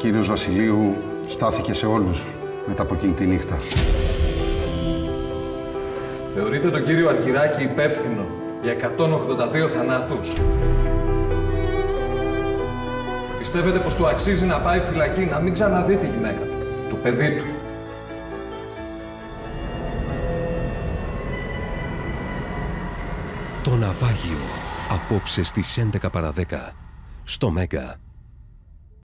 κύριος Βασιλείου στάθηκε σε όλους μετά από εκείνη τη νύχτα. Θεωρείται τον κύριο Αρχιράκη υπεύθυνο για 182 θανάτους. Πιστεύετε πως του αξίζει να πάει φυλακή, να μην ξαναδεί τη γυναίκα του, το παιδί του. Το ναυάγιο. Απόψε στις 11 παρα 10. Στο Μέγκα.